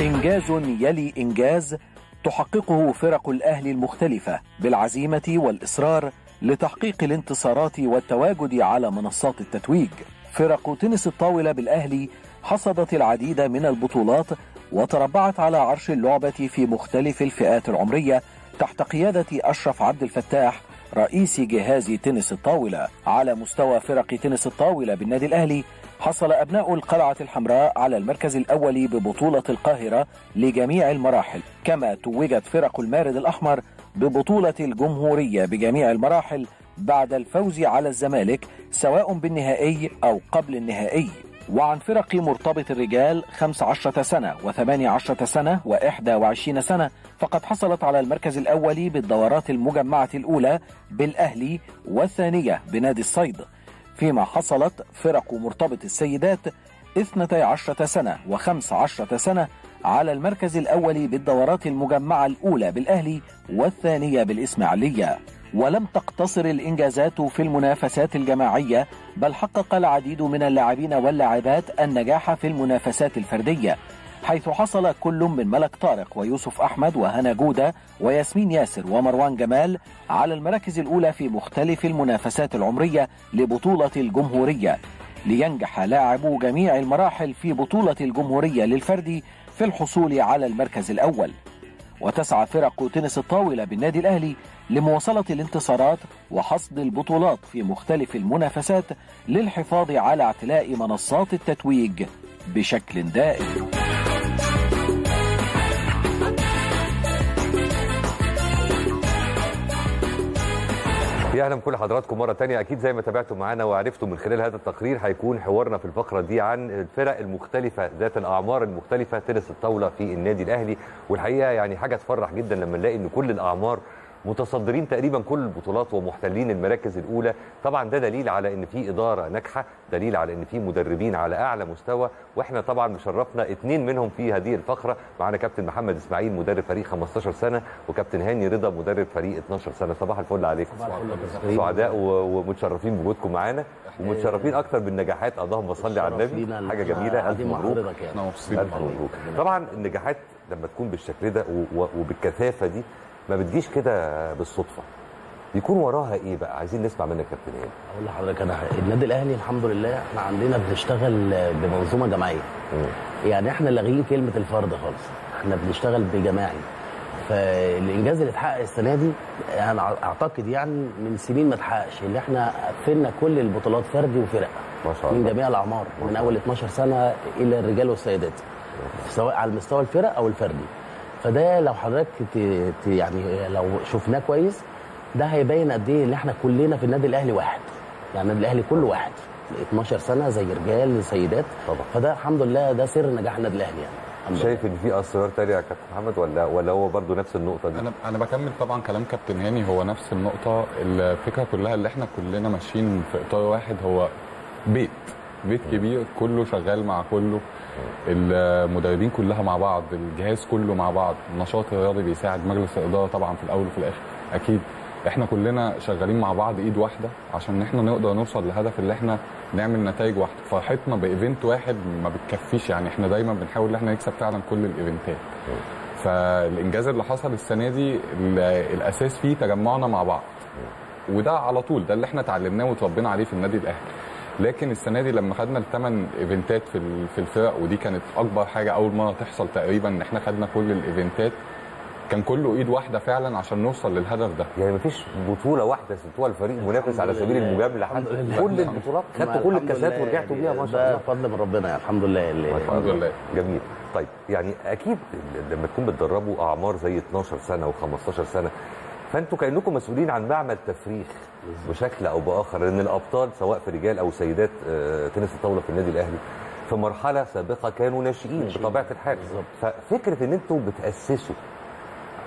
إنجاز يلي إنجاز تحققه فرق الأهلي المختلفة بالعزيمة والإصرار لتحقيق الانتصارات والتواجد على منصات التتويج. فرق تنس الطاولة بالأهلي حصدت العديد من البطولات وتربعت على عرش اللعبة في مختلف الفئات العمرية تحت قيادة أشرف عبد الفتاح رئيس جهاز تنس الطاولة. على مستوى فرق تنس الطاولة بالنادي الأهلي حصل أبناء القلعة الحمراء على المركز الأول ببطولة القاهرة لجميع المراحل كما توجت فرق المارد الأحمر ببطولة الجمهورية بجميع المراحل بعد الفوز على الزمالك سواء بالنهائي أو قبل النهائي. وعن فرق مرتبط الرجال 15 سنة و18 سنة و21 سنة فقد حصلت على المركز الأول بالدورات المجمعة الأولى بالأهلي والثانية بنادي الصيد. فيما حصلت فرق مرتبط السيدات 12 سنة و15 سنة على المركز الأول بالدورات المجمعة الأولى بالأهلي والثانية بالإسماعيلية. ولم تقتصر الإنجازات في المنافسات الجماعية بل حقق العديد من اللاعبين واللاعبات النجاح في المنافسات الفردية. حيث حصل كل من ملك طارق ويوسف أحمد وهنا جودة وياسمين ياسر ومروان جمال على المراكز الأولى في مختلف المنافسات العمرية لبطولة الجمهورية. لينجح لاعبو جميع المراحل في بطولة الجمهورية للفردي في الحصول على المركز الأول. وتسعى فرق تنس الطاولة بالنادي الأهلي لمواصلة الانتصارات وحصد البطولات في مختلف المنافسات للحفاظ على اعتلاء منصات التتويج بشكل دائم. أهلا بكل حضراتكم مرة تانية. أكيد زي ما تابعتم معانا وعرفتم من خلال هذا التقرير هيكون حوارنا في الفقرة دي عن الفرق المختلفة ذات الأعمار المختلفة تنس الطاولة في النادي الأهلي. والحقيقة يعني حاجة تفرح جدا لما نلاقي إن كل الأعمار متصدرين تقريبا كل البطولات ومحتلين المراكز الأولى. طبعا ده دليل على إن في إدارة ناجحة دليل على إن في مدربين على أعلى مستوى وإحنا طبعا مشرفنا اثنين منهم في هذه الفقرة. معانا كابتن محمد إسماعيل مدرب فريق 15 سنة وكابتن هاني رضا مدرب فريق 12 سنة. صباح الفل عليكم. سعداء ومتشرفين بوجودكم معانا. ومتشرفين أكثر بالنجاحات. اللهم صل على النبي. حاجة جميلة. ألف مبروك. ألف مبروك. طبعا النجاحات لما تكون بالشكل ده وبالكثافة دي ما بتجيش كده بالصدفة. يكون وراها إيه بقى؟ عايزين نسمع منك كابتن إيه أقول لحضرتك أنا النادي الأهلي الحمد لله إحنا عندنا بنشتغل بمنظومة جماعية. يعني إحنا لاغيين كلمة الفرد خالص. إحنا بنشتغل بجماعي. فالإنجاز اللي اتحقق السنة دي أنا أعتقد يعني من سنين ما اتحققش اللي إحنا قفلنا كل البطولات فردي وفرق ما شاء من جميع الأعمار من أول 12 سنة إلى الرجال والسيدات. سواء على المستوى الفرق أو الفردي. فده لو حضرتك يعني لو شفناه كويس ده هيبين قد إيه إن إحنا كلنا في النادي الأهلي واحد. يعني النادي الأهلي كله واحد. 12 سنة زي رجال سيدات. طبعا. فده الحمد لله ده سر نجاح النادي الأهلي يعني. شايف إن في أسرار تانية يا كابتن محمد ولا ولا هو برضه نفس النقطة دي؟ أنا أنا بكمل طبعا كلام كابتن هاني. هو نفس النقطة. الفكرة كلها اللي إحنا كلنا ماشيين في إطار واحد. هو بيت. بيت كبير كله شغال مع كله. المدربين كلها مع بعض الجهاز كله مع بعض. النشاط الرياضي بيساعد مجلس الإدارة طبعا في الأول وفي الآخر. أكيد إحنا كلنا شغالين مع بعض إيد واحدة عشان إحنا نقدر نوصل لهدف اللي إحنا نعمل نتائج واحدة. فرحتنا ب event واحد ما بتكفيش يعني. إحنا دايما بنحاول إن إحنا نكسب فعلا كل الإيفنتات. فالإنجاز اللي حصل السنة دي الأساس فيه تجمعنا مع بعض. وده على طول ده اللي إحنا اتعلمناه وتربينا عليه في النادي الأهلي. لكن السنة دي لما خدنا الثمان ايفنتات في في الفرق ودي كانت أكبر حاجة أول مرة تحصل تقريبا إن إحنا خدنا كل الايفنتات كان كله إيد واحدة فعلا عشان نوصل للهدف ده. يعني مفيش بطولة واحدة سبتوها الفريق المنافس على سبيل المجاملة كل البطولات خدتوا كل الكاسات ورجعتوا بيها ما شاء الله. فضل من ربنا يعني الحمد لله. الحمد لله. جميل. طيب يعني أكيد لما تكون بتدربوا أعمار زي 12 سنة و15 سنة فانتوا كأنكم مسؤولين عن معمل تفريخ بشكل أو بآخر لأن الأبطال سواء في رجال أو سيدات تنس الطاولة في النادي الأهلي في مرحلة سابقة كانوا ناشئين بطبيعة الحال. ففكرة إن أنتوا بتأسسوا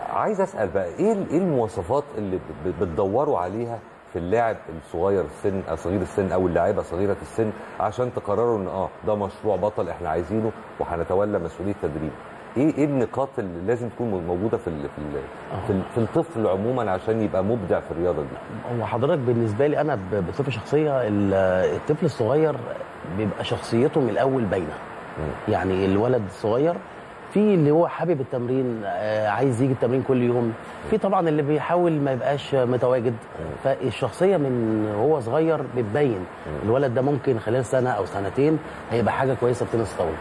عايز أسأل بقى إيه إيه المواصفات اللي بتدوروا عليها في اللاعب الصغير السن صغير السن أو اللاعبة صغيرة السن عشان تقرروا إن آه ده مشروع بطل إحنا عايزينه وهنتولى مسؤولية تدريبه إيه إيه النقاط اللي لازم تكون موجودة في ال في ال في, ال في الطفل عموما عشان يبقى مبدع في الرياضة دي؟ هو حضرتك بالنسبة لي أنا بصفة شخصية الطفل الصغير بيبقى شخصيته من الأول باينة. يعني الولد الصغير في اللي هو حابب التمرين آه، عايز يجي التمرين كل يوم. في طبعا اللي بيحاول ما يبقاش متواجد. فالشخصية من هو صغير بتبين الولد ده ممكن خلال سنة أو سنتين هيبقى حاجة كويسة في تنس الطاوله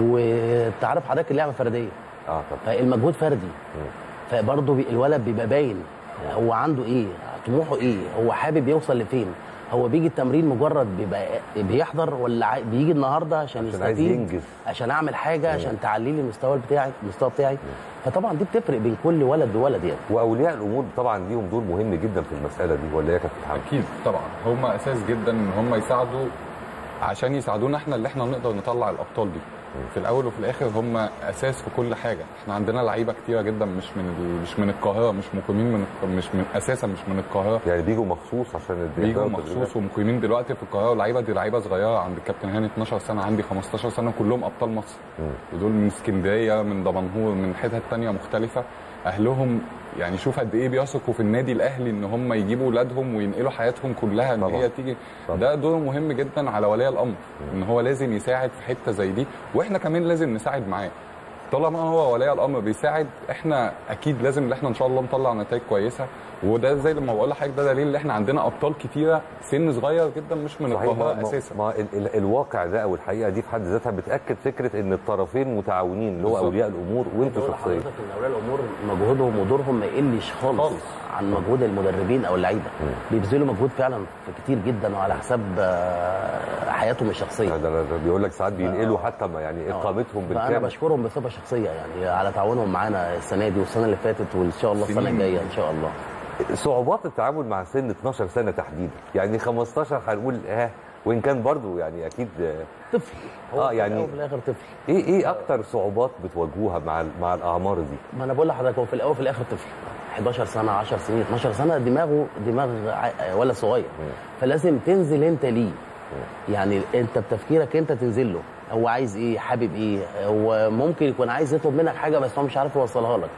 وتعرف حضرتك اللعبة فردية. آه طب. فالمجهود فردي. فبرضه الولد بيبقى باين هو عنده إيه طموحه إيه هو حابب يوصل لفين. هو بيجي التمرين مجرد بيبقى بيحضر ولا بيجي النهارده عشان عشان عايز يستفيد ينجز. عشان اعمل حاجة عشان تعلي لي المستوى بتاعي المستوى بتاعي. فطبعا دي بتفرق بين كل ولد وولد يعني. واولياء الأمور طبعا ليهم دور مهم جدا في المسألة دي ولا إيه يا كابتن؟ أكيد طبعا. هم أساس جدا إن هم يساعدوا عشان يساعدونا إحنا اللي إحنا نقدر نطلع الأبطال دي. في الأول وفي الآخر هم أساس في كل حاجة. إحنا عندنا لعيبة كتيرة جدا مش من ال- مش من القاهرة مش مقيمين من مش من أساسا مش من القاهرة. يعني بيجوا مخصوص عشان بيجوا مخصوص؟ ومقيمين دلوقتي في القاهرة. اللعيبه دي لعيبة صغيرة. عند الكابتن هاني 12 سنة عندي 15 سنة كلهم أبطال مصر. ودول من اسكندرية من دمنهور من حتت تانية مختلفة. أهلهم يعني شوف قد إيه بيثقوا في النادي الأهلي إن هم يجيبوا اولادهم وينقلوا حياتهم كلها إن. هي تيجي. طبعا. ده دور مهم جدا على ولي الأمر إن هو لازم يساعد في حتة زي دي. وإحنا كمان لازم نساعد معاه. طالما هو ولي الأمر بيساعد إحنا أكيد لازم إن إحنا إن شاء الله نطلع نتائج كويسة. وده زي لما بقول لحضرتك ده دليل إن إحنا عندنا أبطال كتيرة سن صغير جدا مش من القاهره ما, أساسا. ما ال ال الواقع ده أو الحقيقة دي في حد ذاتها بتأكد فكرة إن الطرفين متعاونين اللي هو. أولياء الأمور وأنتوا بقول شخصيا. لحضرتك إن أولياء الأمور مجهودهم ودورهم ما يقلش خالص, خالص. عن مجهود المدربين أو اللعيبة. بيبذلوا مجهود فعلا في كتير جدا وعلى حساب آه، حياتهم الشخصية. ده, ده, ده بيقول لك ساعات بينقلوا حتى ما يعني إقامتهم فانا بالكامل. بشكرهم بصفة شخصية يعني على تعاونهم معانا السنة دي والسنة اللي فاتت وإن شاء الله السنة. الجاية إن شاء الله. صعوبات التعامل مع سن 12 سنة تحديدا. يعني 15 هنقول ها وإن كان برضو يعني أكيد آه، طفل. هو آه، في يعني- وفي الآخر طفل. إيه إيه أكتر صعوبات بتواجهوها مع مع الأعمار دي؟ ما أنا بقول لحضرتك هو في الأول وفي الآخر طفل. 11 سنة 10 سنين 12 سنة دماغه دماغ ولا صغير. فلازم تنزل أنت ليه. يعني أنت بتفكيرك أنت تنزل له. هو عايز إيه؟ حابب إيه؟ هو ممكن يكون عايز يطلب منك حاجة بس هو مش عارف يوصلها لك.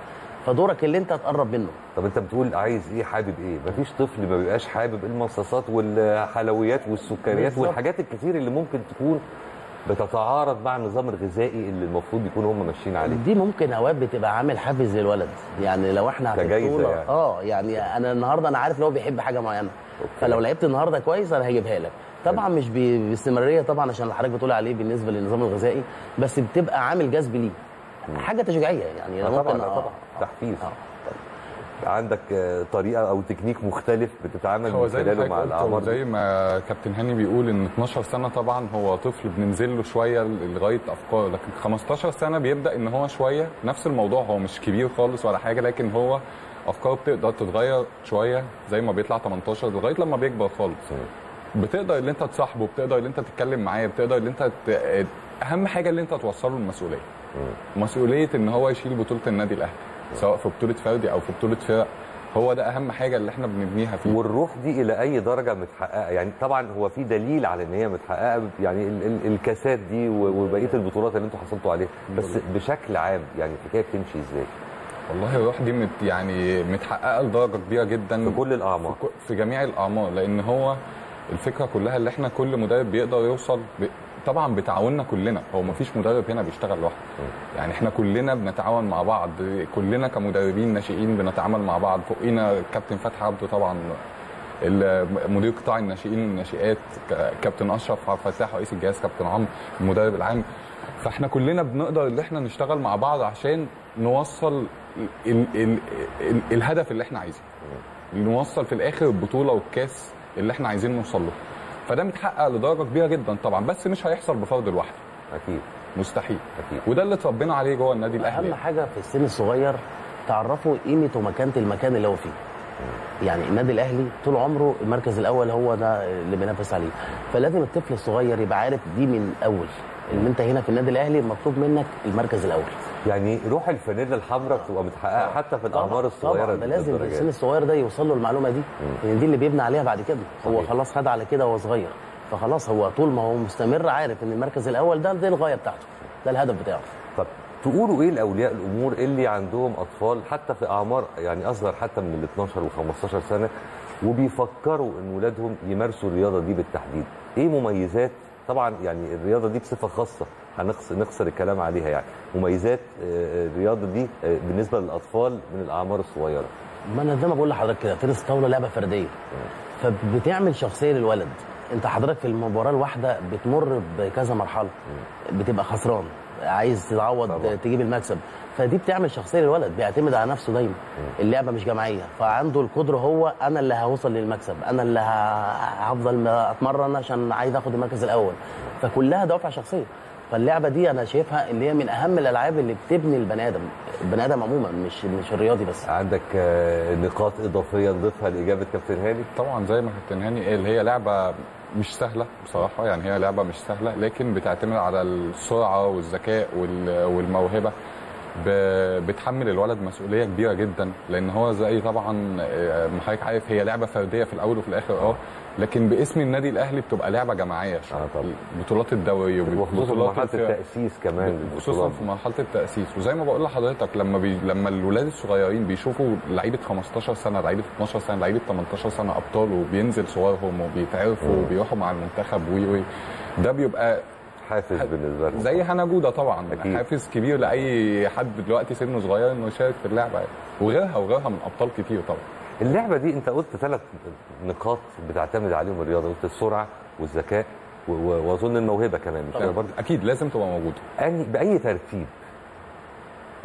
فدورك اللي انت تقرب منه. طب انت بتقول عايز إيه حابب إيه؟ مفيش طفل ما بيبقاش حابب المصاصات والحلويات والسكريات بالظبط. والحاجات الكتير اللي ممكن تكون بتتعارض مع النظام الغذائي اللي المفروض يكونوا هم ماشيين عليه. دي ممكن أوقات بتبقى عامل حافز للولد. يعني لو إحنا البطولة- يعني. آه يعني أنا النهارده أنا عارف إن هو بيحب حاجة معينة. فلو لعبت النهارده كويس أنا هجيبها لك. طبعا مش باستمرارية طبعا عشان حضرتك بتقول عليه بالنسبة للنظام الغذائي بس بتبقى عامل جذب ليه. حاجة تشجيعية يعني. آه أنا طبعا ممكن آه طبعا. تحفيز آه. عندك آه، طريقة أو تكنيك مختلف بتتعامل من زي خلاله مع الأعمار وزي ما كابتن هاني بيقول إن 12 سنة طبعا هو طفل بننزل له شوية لغاية افكار لكن 15 سنة بيبدأ إن هو شوية نفس الموضوع. هو مش كبير خالص ولا حاجة لكن هو افكاره بتقدر تتغير شوية زي ما بيطلع 18 لغاية لما بيكبر خالص. بتقدر ان أنت تصاحبه بتقدر ان أنت تتكلم معاه بتقدر ان أنت ت... أهم حاجة ان أنت توصله المسؤولية. مسؤولية إن هو يشيل بطولة النادي الأهلي. سواء في بطولة فردي أو في بطولة فرق. هو ده أهم حاجة اللي إحنا بنبنيها فيه. والروح دي إلى أي درجة متحققة؟ يعني طبعا هو في دليل على إن هي متحققة يعني ال- ال- الكاسات دي وبقية البطولات اللي أنتوا حصلتوا عليها. بس بشكل عام يعني الحكاية بتمشي إزاي؟ والله الروح دي مت يعني متحققة لدرجة كبيرة جدا في كل الاعمار في, في جميع الاعمار لأن هو الفكرة كلها اللي إحنا كل مدرب بيقدر يوصل. طبعا بتعاوننا كلنا. هو ما فيش مدرب هنا بيشتغل لوحده. يعني إحنا كلنا بنتعاون مع بعض. كلنا كمدربين ناشئين بنتعامل مع بعض. فوقينا الكابتن فتحي عبده طبعا مدير قطاع الناشئين والناشئات كابتن أشرف عبد الفتاح رئيس الجهاز كابتن عمرو المدرب العام. فاحنا كلنا بنقدر إن إحنا نشتغل مع بعض عشان نوصل ال ال ال الهدف اللي إحنا عايزينه. نوصل في الآخر البطولة والكاس اللي إحنا عايزين نوصل له. فده متحقق لدرجة كبيرة جدا طبعا بس مش هيحصل بفرد لوحده أكيد. مستحيل. أكيد. وده اللي اتربينا عليه جوه النادي أهم الاهلي حاجة في السن الصغير تعرفوا قيمة ومكانة المكان اللي هو فيه. يعني النادي الأهلي طول عمره المركز الأول هو ده اللي بينافس عليه. فلازم الطفل الصغير يبقى عارف دي من الأول إن أنت هنا في النادي الأهلي مطلوب منك المركز الأول. يعني روح الفانيلا الحمراء بتبقى متحققة حتى في الاعمار الصغيرة طبعا ده لازم السن. الصغير ده يوصل له المعلومة دي. لأن دي اللي بيبني عليها بعد كده. هو. خلاص خد على كده وهو صغير. فخلاص هو طول ما هو مستمر عارف إن المركز الأول ده دي الغاية بتاعته. ده الهدف بتاعه. طب تقولوا إيه لأولياء الأمور اللي عندهم أطفال حتى في أعمار يعني أصغر حتى من ال 12 و 15 سنة وبيفكروا إن ولادهم يمارسوا الرياضة دي بالتحديد؟ إيه مميزات طبعا يعني الرياضة دي بصفة خاصة هنخسر نخسر الكلام عليها يعني. مميزات آه، الرياضة دي آه، بالنسبة للأطفال من الأعمار الصغيرة. ما أنا زي ما بقول لحضرتك كده تنس الطاوله لعبة فردية. فبتعمل شخصية للولد. أنت حضرتك في المباراة الواحدة بتمر بكذا مرحلة. بتبقى خسران. عايز تعوض. تجيب المكسب. فدي بتعمل شخصية للولد بيعتمد على نفسه دايما. اللعبة مش جماعية فعنده القدرة هو أنا اللي هوصل للمكسب أنا اللي هفضل أتمرن عشان عايز آخد المركز الأول. فكلها دوافع شخصية. فاللعبة دي أنا شايفها اللي هي من أهم الألعاب اللي بتبني البني آدم البني آدم عموما مش مش الرياضي بس. عندك آه، نقاط إضافية نضيفها لإجابة كابتن هاني؟ طبعا زي ما كابتن هاني قال هي لعبة مش سهلة بصراحة يعني هي لعبة مش سهلة لكن بتعتمد على السرعة والذكاء وال- والموهبة. بتحمل الولد مسؤولية كبيرة جدا لأن هو زي طبعا آه، ما حضرتك عارف هي لعبة فردية في الأول وفي الآخر آه لكن باسم النادي الأهلي بتبقى لعبة جماعية آه طبعا. بطولات الدوري وخصوصا في مرحلة. التأسيس كمان خصوصا. في مرحلة التأسيس وزي ما بقول لحضرتك لما بي... لما الولاد الصغيرين بيشوفوا لعيبة 15 سنة لعيبة 12 سنة لعيبة 18 سنة أبطال وبينزل صورهم وبيتعرفوا وبيروحوا مع المنتخب وي وي ده بيبقى حافز بالنسبة لهم. زي هنا جودة طبعا. أكيد. حافز كبير لأي حد دلوقتي سنه صغير إنه يشارك في اللعبة. يعني. وغيرها وغيرها من أبطال كتير طبعا. اللعبة دي أنت قلت ثلاث نقاط بتعتمد عليهم الرياضة قلت السرعة والذكاء وأظن الموهبة كمان. مش برضه أكيد لازم تبقى موجودة. أني بأي ترتيب؟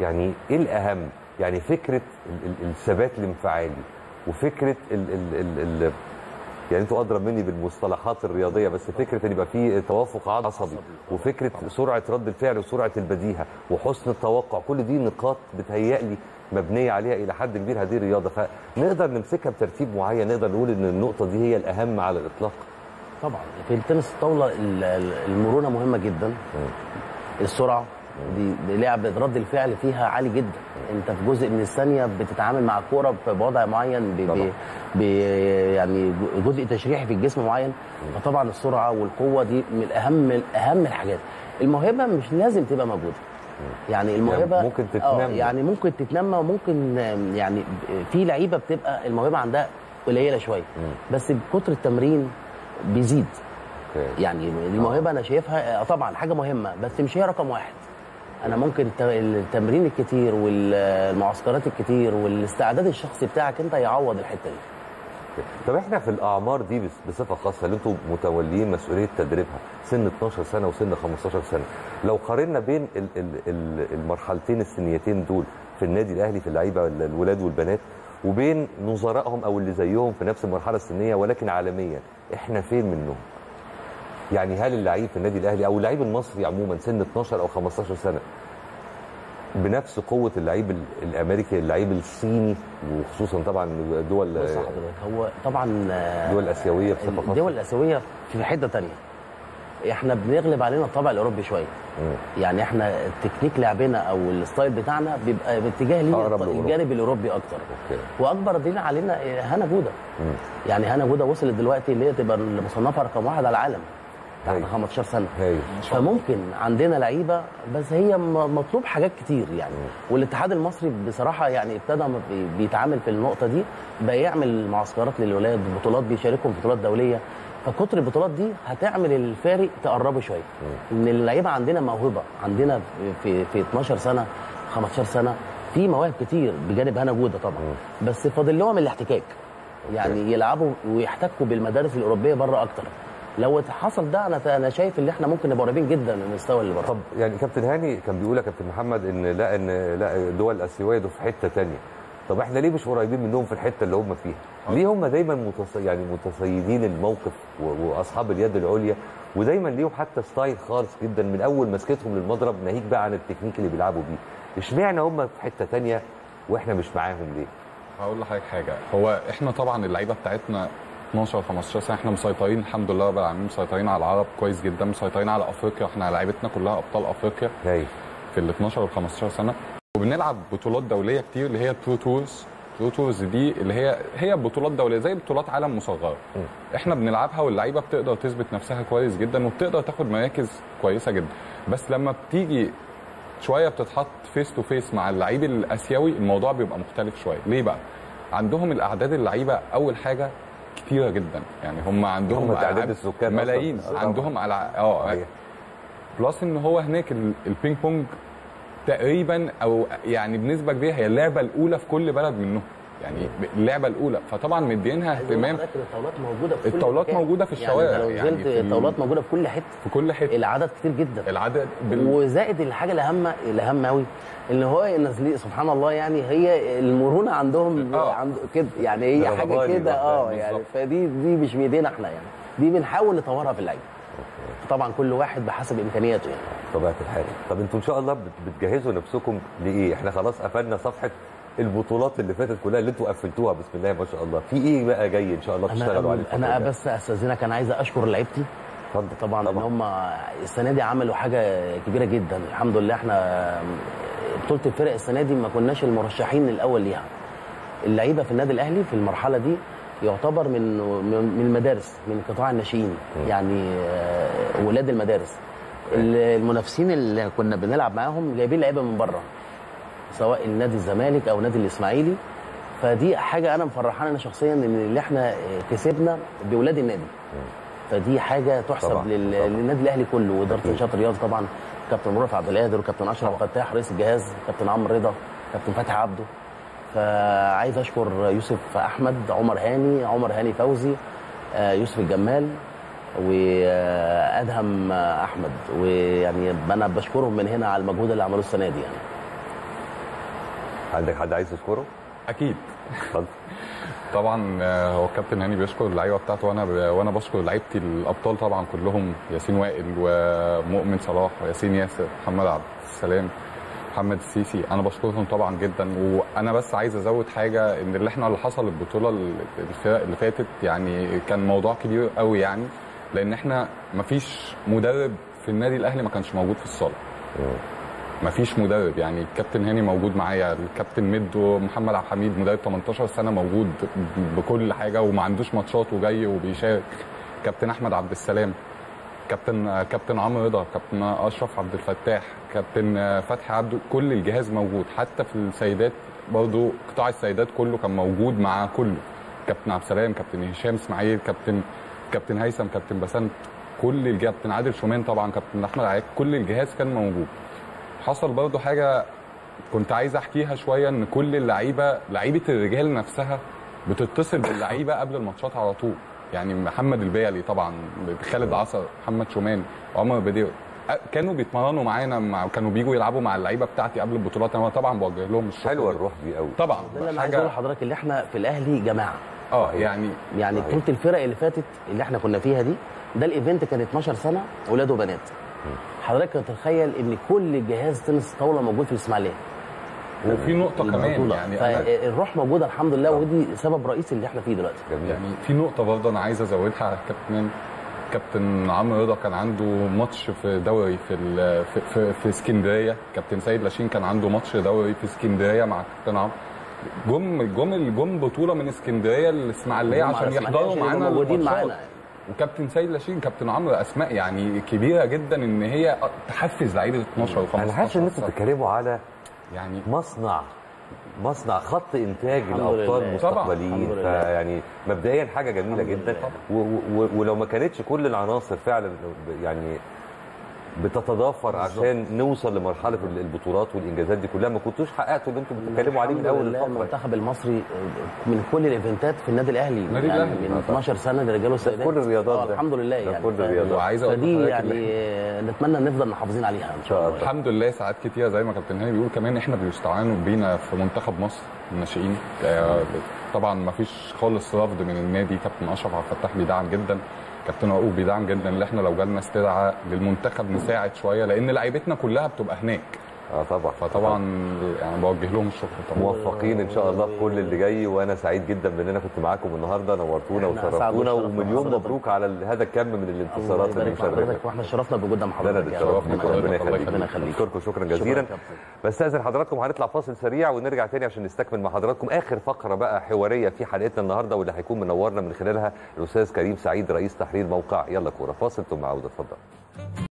يعني إيه الأهم؟ يعني فكرة ال- ال- الثبات الانفعالي وفكرة ال ال ال ال يعني أنتوا اضرب مني بالمصطلحات الرياضيه بس فكرة ان يبقى في توافق عصبي وفكرة سرعة رد الفعل وسرعة البديهة وحسن التوقع كل دي نقاط بتهيألي مبنية عليها إلى حد كبير هذه الرياضة. فنقدر نمسكها بترتيب معين نقدر نقول إن النقطة دي هي الأهم على الإطلاق. طبعا. في التنس الطاولة ال- ال- المرونة مهمة جدا. السرعة دي لعبة رد الفعل فيها عالي جدا. انت في جزء من الثانية بتتعامل مع الكوره بوضع معين ب طبعا. ب ب يعني جزء تشريحي في الجسم معين. فطبعا السرعة والقوة دي من اهم أهم الحاجات. الموهبة مش لازم تبقى موجودة. يعني الموهبة ممكن آه، تتنمى. يعني ممكن تتنمى وممكن يعني في لعيبة بتبقى الموهبة عندها قليلة شوية. بس بكتر التمرين بيزيد. يعني الموهبة أنا شايفها آه، طبعا حاجة مهمة بس مش هي رقم واحد. أنا ممكن الت- التمرين الكتير والمعسكرات الكتير والاستعداد الشخصي بتاعك انت يعوض الحتة دي. طب إحنا في الأعمار دي بصفة خاصة اللي أنتم متوليين مسؤولية تدريبها سن 12 سنة وسن 15 سنة. لو قارنا بين ال ال ال المرحلتين السنيتين دول في النادي الأهلي في اللعيبة ال- الولاد والبنات وبين نظرائهم أو اللي زيهم في نفس المرحلة السنية ولكن عالميا إحنا فين منهم؟ يعني هل اللعيب في النادي الأهلي أو اللعيب المصري عموما سن 12 أو 15 سنة بنفس قوة اللعيب ال- الأمريكي اللعيب الصيني وخصوصا طبعا دول بص هو طبعا آه، الدول الاسيويه بصفة خاصة. الدول الآسيوية في حتة تانية. إحنا بنغلب علينا الطابع الأوروبي شوية. يعني إحنا تكنيك لعبنا أو ال style بتاعنا بيبقى باتجاه ليه. الجانب الأوروبي أكتر. okay. وأكبر دليل علينا آه، هنا جودة. مم. يعني هنا جودة وصلت دلوقتي اللي هي تبقى مصنفه رقم واحد على العالم. هايل. 15 سنه هايل فممكن عندنا لعيبة بس هي مطلوب حاجات كتير يعني. والاتحاد المصري بصراحة يعني ابتدى بيتعامل في النقطة دي بقى يعمل معسكرات للولاد بطولات بيشاركهم في بطولات دولية. فكتر البطولات دي هتعمل الفارق تقربه شوية. إن اللعيبة عندنا موهبة عندنا في في 12 سنة 15 سنة في مواهب كتير بجانب هنا جودة طبعا. بس فاضل لهم الاحتكاك. يعني يلعبوا ويحتكوا بالمدارس الأوروبية بره أكتر. لو حصل ده أنا أنا شايف إن إحنا ممكن نبقى قريبين جدا من المستوى اللي بره طب يعني كابتن هاني كان بيقول يا كابتن محمد إن لا إن لا الدول الآسيوية دول في حتة تانية طب إحنا ليه مش قريبين منهم في الحتة اللي هم فيها؟ ليه هم دايما متس... يعني متسيدين الموقف و... وأصحاب اليد العليا ودايما ليهم حتى style خالص جدا من أول مسكتهم للمضرب ناهيك بقى عن التكنيك اللي بيلعبوا بيه. اشمعنى هم في حتة تانية وإحنا مش معاهم ليه؟ هقول لحضرتك حاجة هو إحنا طبعا اللعيبة بتاعتنا 12 15 سنة إحنا مسيطرين الحمد لله رب العالمين مسيطرين على العرب كويس جدا مسيطرين على أفريقيا إحنا لعيبتنا كلها أبطال أفريقيا هاي في ال 12 وال 15 سنة. وبنلعب بطولات دولية كتير اللي هي pro tours pro tours دي اللي هي هي بطولات دولية زي بطولات عالم مصغرة. إحنا بنلعبها واللعيبة بتقدر تثبت نفسها كويس جدا وبتقدر تاخد مراكز كويسة جدا. بس لما بتيجي شوية بتتحط face to face مع اللعيب الآسيوي الموضوع بيبقى مختلف شوية. ليه بقى؟ عندهم الأعداد اللعيبة أول حاجة كتيرة جدا يعني هم عندهم هم تعداد السكان. ملايين آه،. عندهم ألعاب آه. plus إن هو هناك ال- ال ping pong تقريبا أو يعني بنسبة كبيرة هي اللعبة الأولى في كل بلد منهم يعني اللعبة الأولى. فطبعا مدينها اهتمام. الطاولات موجودة في كل الطاولات مكان. موجودة في يعني الشوارع، يعني في ال- الطاولات موجودة في كل حتة. في كل حتة. العدد كتير جدا. العدد بال... وزائد الحاجة الاهم الاهم قوي اللي هو نازلين سبحان الله يعني هي المرونة عندهم آه. عند كده. يعني هي حاجة كده ده، آه. يعني فدي دي مش بإيدينا إحنا يعني. دي بنحاول نطورها في اللعيبه طبعا كل واحد بحسب إمكانياته يعني. طبيعه الحال. طب أنتوا إن شاء الله بت- بتجهزوا نفسكم لإيه؟ إحنا خلاص قفلنا صفحة البطولات اللي فاتت كلها اللي أنتوا قفلتوها. بسم الله ما شاء الله. في إيه بقى جاي ان شاء الله تشتغلوا عليه أنا؟ بس أستاذنك أنا عايز أشكر لعيبتي. اتفضل. طبعا, طبعا. إن هم السنة دي عملوا حاجة كبيرة جدا. الحمد لله إحنا بطولة الفرق السنة دي ما كناش المرشحين الأول ليها. اللعيبة في النادي الأهلي في المرحلة دي يعتبر من من من المدارس من قطاع الناشئين يعني آه، ولاد المدارس. المنافسين اللي كنا بنلعب معاهم جايبين لعيبة من بره. سواء النادي الزمالك أو نادي الإسماعيلي. فدي حاجة أنا مفرحاني أنا شخصيا إن اللي إحنا كسبنا باولاد النادي. فدي حاجة تحسب طبعاً، لل... طبعاً. للنادي الأهلي كله وإدارة نشاط الرياضه طبعا كابتن مراد عبد القادر وكابتن أشرف فتاح رئيس الجهاز كابتن عمرو رضا كابتن فتحي عبده. فعايز أشكر يوسف أحمد عمر هاني عمر هاني فوزي آه، يوسف الجمال وأدهم أحمد. ويعني أنا بشكرهم من هنا على المجهود اللي عملوه السنة دي يعني. عندك حد عايز تذكره أكيد. اتفضل. طبعا آه، هو الكابتن هاني بيشكر اللعيبة بتاعته وأنا. وأنا بشكر لعيبتي الأبطال طبعا كلهم ياسين وائل ومؤمن صلاح وياسين ياسر محمد عبد السلام محمد السيسي أنا بشكرهم طبعا جدا. وأنا بس عايز أزود حاجة إن اللي إحنا اللي حصل البطولة ال- الفرق اللي فاتت يعني كان موضوع كبير قوي يعني لأن إحنا مفيش مدرب في النادي الأهلي ما كانش موجود في الصالة. مفيش مدرب. يعني الكابتن هاني موجود معايا الكابتن ميدو محمد عبد الحميد مدرب 18 سنة موجود بكل حاجة وما عندوش ماتشات وجاي وبيشارك. كابتن أحمد عبد السلام كابتن كابتن عمرو رضا كابتن أشرف عبد الفتاح كابتن فتحي عبده كل الجهاز موجود. حتى في السيدات برضو قطاع السيدات كله كان موجود مع كله. كابتن عبد السلام كابتن هشام إسماعيل كابتن كابتن هيثم كابتن بسنت كل الج- كابتن عادل شومان طبعا كابتن أحمد عياد كل الجهاز كان موجود. حصل برضو حاجة كنت عايز أحكيها شوية إن كل اللعيبة لعيبة الرجال نفسها بتتصل باللعيبة قبل الماتشات على طول. يعني محمد البيلي طبعا خالد عصر محمد شومان عمر بدير كانوا بيتمرنوا معانا مع كانوا بيجوا يلعبوا مع اللعيبة بتاعتي قبل البطولات. أنا طبعا بوجه لهم الشكر حلوة. الروح دي قوي طبعا. ده اللي أنا عايز أقول لحضرتك اللي إحنا في الأهلي جماعة. آه يعني يعني. بطوله الفرق اللي فاتت اللي إحنا كنا فيها دي ده ال event كان 12 سنة أولاد وبنات. حضرتك تتخيل إن كل جهاز تنس طاولة موجود في الإسماعيلية؟ وفي نقطة كمان. يعني أنا فالروح موجودة الحمد لله ودي سبب رئيسي اللي إحنا فيه دلوقتي. جميل. يعني في نقطة برضه أنا عايز أزودها. على الكابتن كابتن عمرو رضا كان عنده ماتش في دوري في ال- في, في, في اسكندرية. كابتن سيد لاشين كان عنده ماتش دوري في اسكندرية مع كابتن عمرو. جم جم جم بطولة من اسكندرية الإسماعيلية هم على عشان يحضروا عشان معانا موجودين الماتشات. معانا. وكابتن سيد لاشين كابتن عمرو أسماء يعني كبيرة جدا إن هي تحفز لعيبة 12 و15 أنا حاسس إن أنتوا بتتكلموا على يعني مصنع مصنع خط إنتاج الابطال. المستقبليين. فيعني مبدئيا حاجة جميلة جدا. ولو ما كانتش كل العناصر فعلا يعني بتتضافر عشان نوصل لمرحلة البطولات والإنجازات دي كلها. ما كنتوش حققتوا اللي أنتم بتتكلموا عليه من أول لله الفقرة. المنتخب المصري من كل الإيفنتات في النادي الأهلي يعني الأهلي. من 12 سنة للرجال والسيدات كل الرياضات آه، ده. الحمد لله يعني. كل الرياضات. وعايز أقول فدي يعني اللي- نتمنى نفضل محافظين عليها إن شاء الله. الحمد لله ساعات كتيره زي ما كابتن هاني بيقول كمان إحنا بيستعانوا بينا في منتخب مصر الناشئين. آه، طبعا ما فيش خالص رفض من النادي كابتن أشرف عبد الفتاح بيدعم جدا. كابتن رؤوف بيدعم جدا اللي إحنا لو جالنا استدعاء للمنتخب نساعد شوية لأن لعيبتنا كلها بتبقى هناك. آه طبعا. فطبعا يعني بوجه لهم الشكر طبعا. موفقين إن شاء الله في كل اللي جاي وأنا سعيد جدا بان أنا كنت معاكم النهارده نورتونا وشرفتونا ومليون. مبروك على هذا الكم من الانتصارات المشرفة. وإحنا شرفنا بوجودنا مع حضرتك. اتشرفت بيكم ربنا يخليك. ربنا يخليك. اشكركم شكرا جزيلا. بستأذن حضراتكم هنطلع فاصل سريع ونرجع تاني عشان نستكمل مع حضراتكم آخر فقرة بقى حوارية في حلقتنا النهارده واللي هيكون منورنا من خلالها الأستاذ كريم سعيد رئيس تحرير موقع يلا كورة. فاصل ثم عودة اتفضل.